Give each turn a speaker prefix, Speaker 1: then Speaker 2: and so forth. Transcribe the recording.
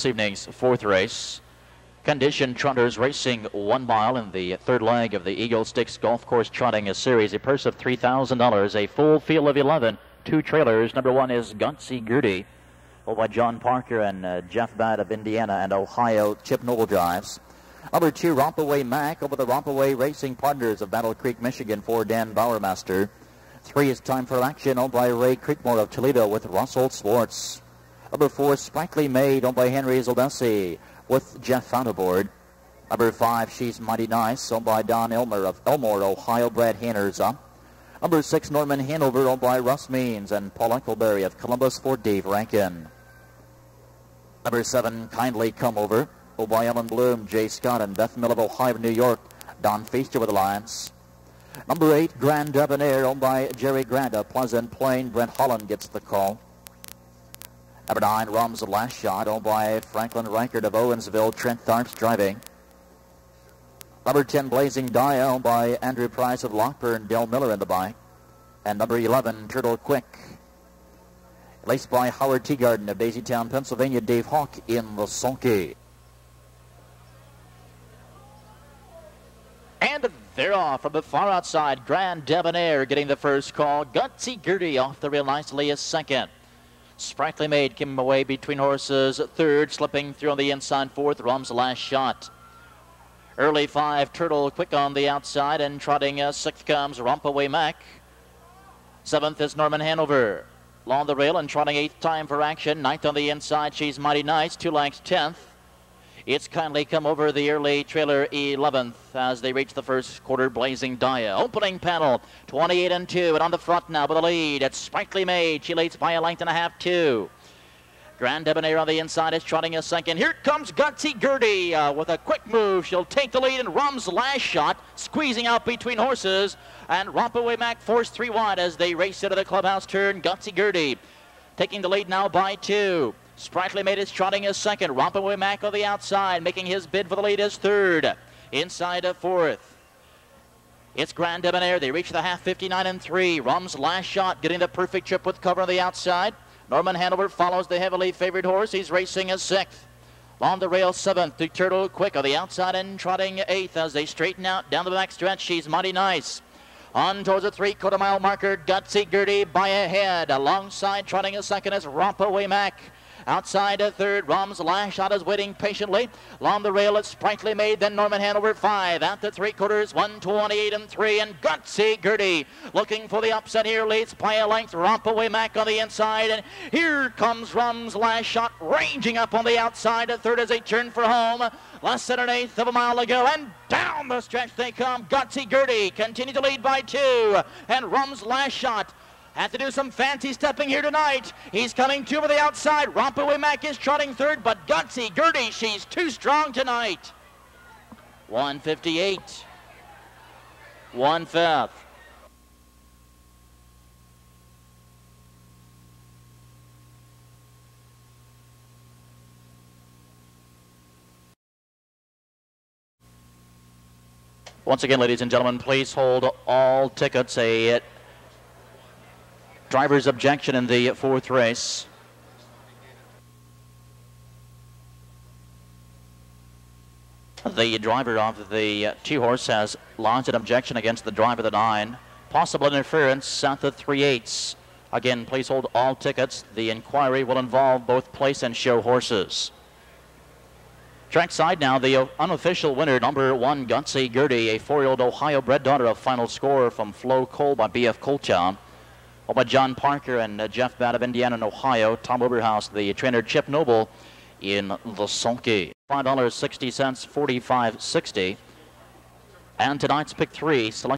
Speaker 1: This evening's fourth race. Condition trotters racing one mile in the third leg of the Eaglesticks Golf Course Trotting a Series. A purse of $3,000, a full field of 11, two trailers. Number one is Gutsy Gerdie, followed by John Parker and uh, Jeff Badd of Indiana and Ohio Chip Noble drives. Number two, Rompaway Mac over the Rompaway Racing Partners of Battle Creek, Michigan for Dan Bowermaster. Three is time for action owned by Ray Creekmore of Toledo with Russell Sports. Number four, Sprightly Maid, owned by Henry Zildesi, with Jeff Fountaboard. Number five, She's Mighty Nice, owned by Don Elmer of Elmore, Ohio, Brad Hanners up. Uh. Number six, Norman Hanover, owned by Russ Means and Paul Eichelberry of Columbus for Dave Rankin. Number seven, Kindly Come Over, owned by Ellen Bloom, Jay Scott, and Beth Mill of Ohio, New York. Don Feaster with Alliance. Number eight, Grand Debonair, owned by Jerry Grant of Pleasant Plain. Brent Holland gets the call. Number nine, Rum's last shot, owned by Franklin Reichert of Owensville. Trent Tharps driving. Number 10, Blazing Dia, owned by Andrew Price of Lockburn. Dale Miller in the bike. And number 11, Turtle Quick. Laced by Howard Teagarden of Daisytown, Pennsylvania. Dave Hawk in the sulky. And they're off from the far outside. Grand Debonair getting the first call. Gutsy Gerdie off the rail nicely is second. Sprightly Maid came away between horses. Third, slipping through on the inside. Fourth, Rum's last shot. Early five, Turtle quick on the outside and trotting uh, sixth comes Rompaway Mac. Seventh is Norman Hanover. Along the rail and trotting eighth time for action. Ninth on the inside, she's mighty nice. Two lengths, tenth. It's kindly come over the early trailer 11th as they reach the first quarter. Blazing Dia. Opening panel 28 and 2. And on the front now with a lead. It's Sprightly Maid. She leads by a length and a half, two. Grand Debonair on the inside is trotting a second. Here comes Gutsy Gerdie uh, with a quick move. She'll take the lead in Rum's last shot, squeezing out between horses. And Rompaway Mac forced three wide as they race into the clubhouse turn. Gutsy Gerdie taking the lead now by two. Sprightly Maid his trotting his second. Rompaway Mac on the outside, making his bid for the lead as third. Inside of fourth. It's Grand Debonair. They reach the half 59 and 3. Rum's last shot, getting the perfect trip with cover on the outside. Norman Hanover follows the heavily favored horse. He's racing as sixth. On the rail, seventh to Turtle Quick on the outside and trotting eighth as they straighten out down the back stretch. She's mighty nice. On towards the three quarter mile marker, Gutsy Gerdie by a head. Alongside trotting a second is Rompaway Mac. Outside a third, Rum's last shot is waiting patiently. Along the rail, it's Sprightly Maid. then Norman Hanover five. At the three quarters, 128 and three, and Gutsy Gerdie looking for the upset here. Leads by a length, Rompaway Mac on the inside, and here comes Rum's last shot, ranging up on the outside. A third as they turn for home. Less than an eighth of a mile to go, and down the stretch they come. Gutsy Gerdie continue to lead by two, and Rum's last shot had to do some fancy stepping here tonight. He's coming two over the outside. Rompaway Mac is trotting third, but Gutsy Gerdie, she's too strong tonight. 158. One fifth. Once again, ladies and gentlemen, please hold all tickets. A driver's objection in the fourth race. The driver of the two horse has launched an objection against the driver of the nine. Possible interference at the three eighths. Again, please hold all tickets. The inquiry will involve both place and show horses. Trackside now, the unofficial winner, number one, Gutsy Gerdie, a four-year-old Ohio bred daughter of final score from Flo Cole by B.F. Coltown. All by John Parker and uh, Jeff Badd of Indiana and Ohio. Tom Oberhaus, the trainer Chip Noble in the sulky. $5.60, 45.60. And tonight's pick three, select